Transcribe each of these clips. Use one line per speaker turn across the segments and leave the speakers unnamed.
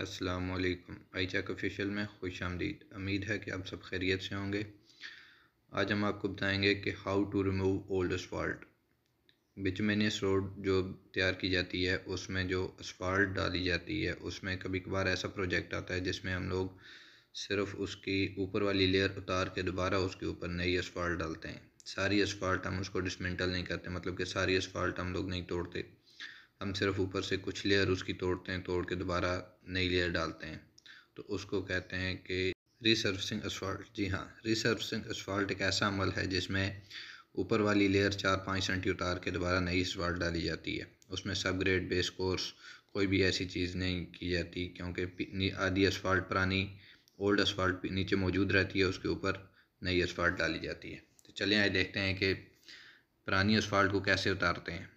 असलकम आई cheque official में खुश आमदीद। उम्मीद है कि आप सब खैरियत से होंगे। आज हम आपको बताएँगे कि how to remove old asphalt bituminous road जो तैयार की जाती है, उसमें जो असफाल्ट डाली जाती है, उसमें कभी कभार ऐसा प्रोजेक्ट आता है जिसमें हम लोग सिर्फ़ उसकी ऊपर वाली लेयर उतार के दोबारा उसके ऊपर नई असफाल्ट डालते हैं। सारी असफाल्ट हम उसको डिसमेंटल नहीं करते मतलब कि सारी असफाल्ट हम लोग नहीं तोड़ते। हम सिर्फ़ ऊपर से कुछ लेयर उसकी तोड़ते हैं, तोड़ के दोबारा नई लेयर डालते हैं। तो उसको कहते हैं कि रिसर्फिंग असफाल्ट जी हाँ रिसर्फिंग असफाल्ट एक ऐसा अमल है जिसमें ऊपर वाली लेयर चार पाँच सेंटी उतार के दोबारा नई असफाल्ट डाली जाती है। उसमें सब ग्रेड बेस कोर्स कोई भी ऐसी चीज़ नहीं की जाती क्योंकि आधी असफाल्ट पुरानी ओल्ड असफाल्ट नीचे मौजूद रहती है, उसके ऊपर नई असफाल्ट डाली जाती है। तो चलिए आए देखते हैं कि पुरानी असफाल्ट को कैसे उतारते हैं।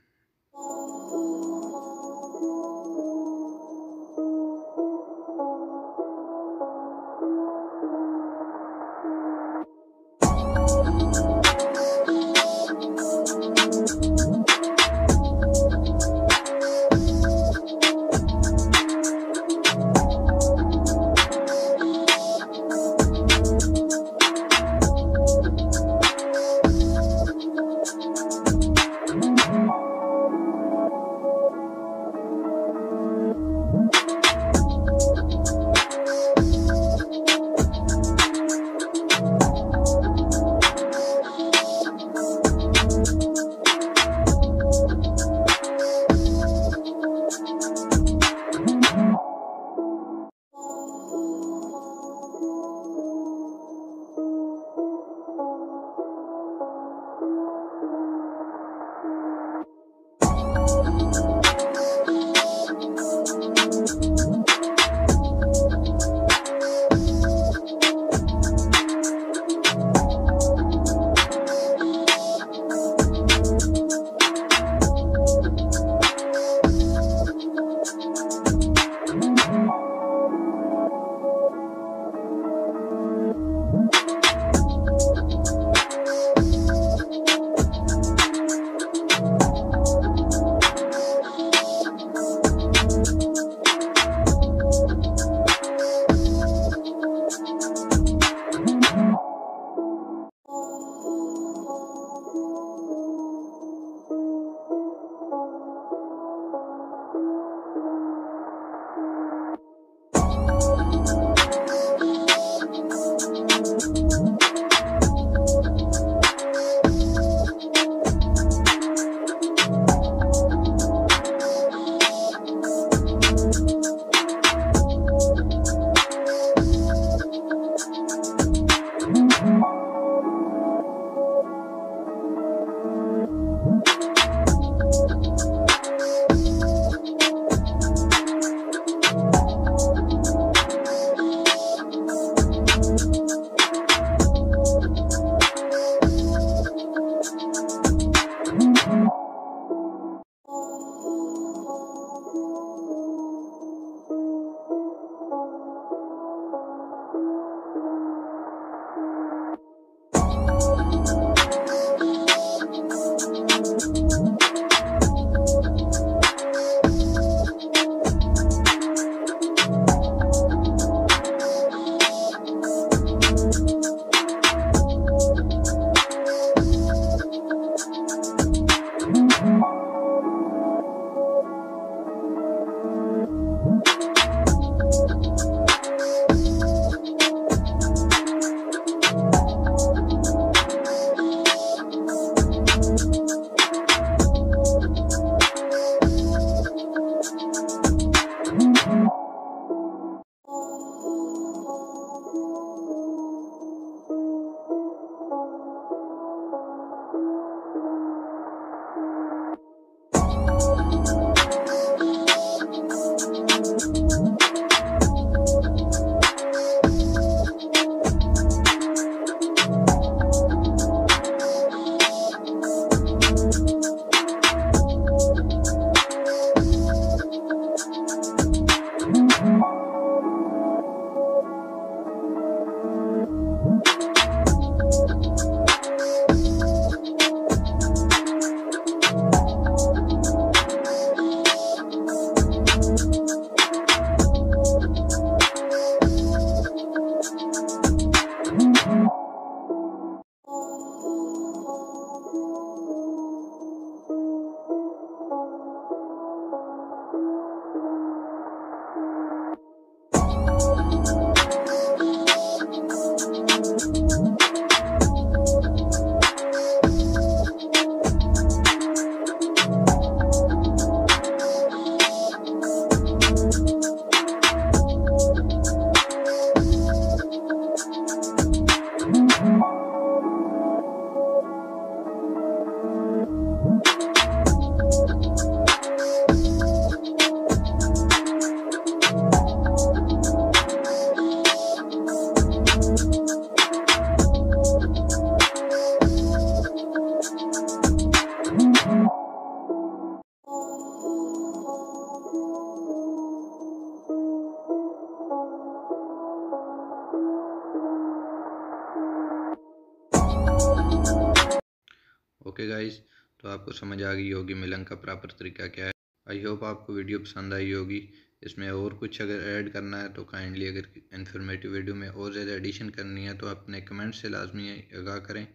ओके गाइस तो आपको समझ आ गई होगी मिलन का प्रॉपर तरीका क्या है। आई होप आपको वीडियो पसंद आई होगी। इसमें और कुछ अगर ऐड करना है तो काइंडली अगर इन्फॉर्मेटिव वीडियो में और ज़्यादा एडिशन करनी है तो अपने कमेंट से लाजमी आगाह करें।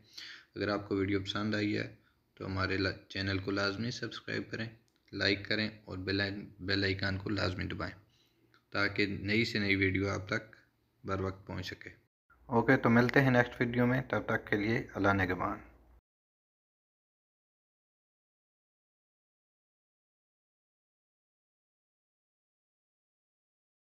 अगर आपको वीडियो पसंद आई है तो हमारे चैनल को लाजमी सब्सक्राइब करें लाइक करें और बेल बेल को लाजमी दबाएँ, ताकि नई से नई वीडियो आप तक बर वक्त पहुँच सके। ओके तो मिलते हैं नेक्स्ट वीडियो में। तब तक के लिए अल्लाह ने